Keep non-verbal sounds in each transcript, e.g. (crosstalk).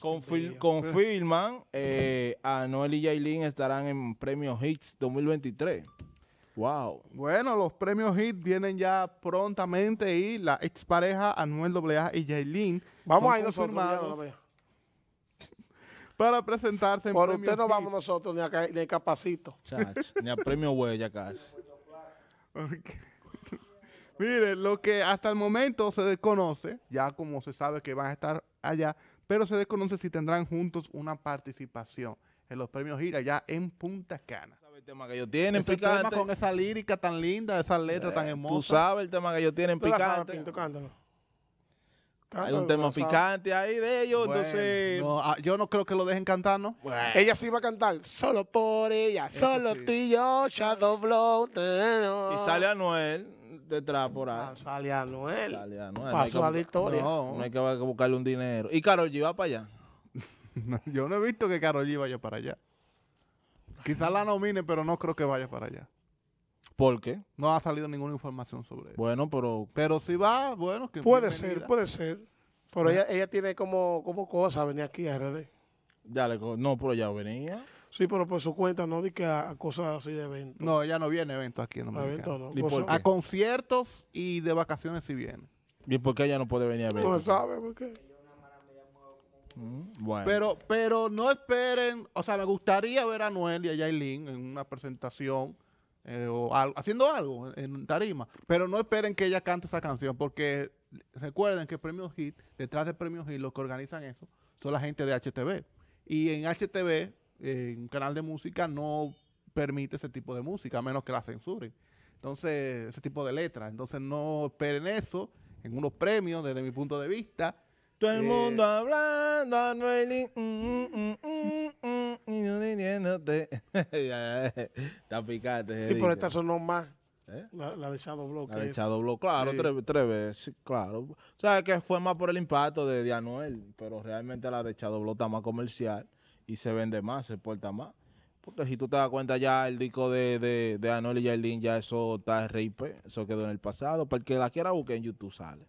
Confir- confirman, eh, Anuel y Yailin estarán en Premios Hits 2023. Wow. Bueno, los premios HIT vienen ya prontamente y la expareja Anuel AA y Yailin Vamos son ahí nosotros. (laughs) para presentarse en Por usted no Hit. vamos nosotros ni a, ni a capacito. Chach, ni a Premio Huella casi. Ok. (laughs) Mire, lo que hasta el momento se desconoce, ya como se sabe que van a estar allá, pero se desconoce si tendrán juntos una participación en los premios Gira allá en Punta Cana. ¿Sabes el tema que ellos tienen Ese tema picante? con esa lírica tan linda, esa letra tan Tú hermosa. sabes el tema que ellos tienen Tú la sabes, picante. Pinto, cántalo. Hay Cántalo, un tema tú la sabes. picante ahí de ellos, Bueno, entonces... no, ah, yo no creo que lo dejen cantar, ¿no? Ella sí va a cantar. Solo por ella, solo sí. tú y yo, Shadow Blow. Y sale Anuel detrás por ahí. Ah, sale Anuel. Sale Anuel. Pasó a la historia. No. no hay que buscarle un dinero. Y Karol G va para allá. (laughs) yo no he visto que Karol G vaya para allá. Quizás la nomine, pero no creo que vaya para allá. ¿Por qué? No ha salido ninguna información sobre eso. Bueno, pero Pero si va, bueno, que Puede bienvenida. ser, puede ser. Pero ella, ella tiene como, como cosa venir aquí a RD. ya le... No, pero ya venía. Sí, pero por su cuenta, no di que a, a cosas así de evento. No, ella no viene a eventos aquí en a Dominicana. no. ¿Y Cosas- por A conciertos y de vacaciones si viene. ¿Y por qué ella no puede venir a ver? No sabe por qué. Mm, Bueno. Pero, pero no esperen, o sea, me gustaría ver a Noel y a Yailin en una presentación eh, o algo- haciendo algo en, en tarima, pero no esperen que ella cante esa canción, porque recuerden que Premios Hit, detrás de Premios Hit, los que organizan eso son la gente de HTV. Y en HTV, un canal de música, no permite ese tipo de música, a menos que la censuren. Entonces, ese tipo de letras. Entonces, no esperen eso en unos premios, desde mi punto de vista. Todo el eh, mundo hablando, Anuel y... mm, mm, mm, mm, y no (laughs) Está picante. Sí, pero disco. esta sonó más. ¿Eh? La, la de Shadow Blow. La de Shadow Blow, claro, Sí. tres, tres veces, claro. O sea, que fue más por el impacto de, de Anuel, pero realmente la de Shadow Blow está más comercial y se vende más, se porta más. Porque si tú te das cuenta ya el disco de, de, de Anuel y Yailin, ya eso está RIP, eso quedó en el pasado. Para el que la quiera buscar en YouTube sale.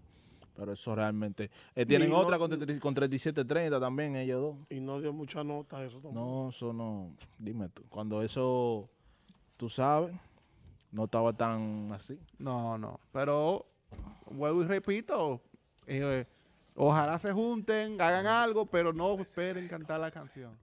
Pero eso realmente... eh, tienen no- otra con, 30 con 3730 también, ellos dos. Y no dio mucha nota eso tampoco. No, eso no... Dime tú, cuando eso, tú sabes, no estaba tan así. No, no. Pero vuelvo y repito, eh, ojalá se junten, hagan algo, pero no esperen cantar la canción.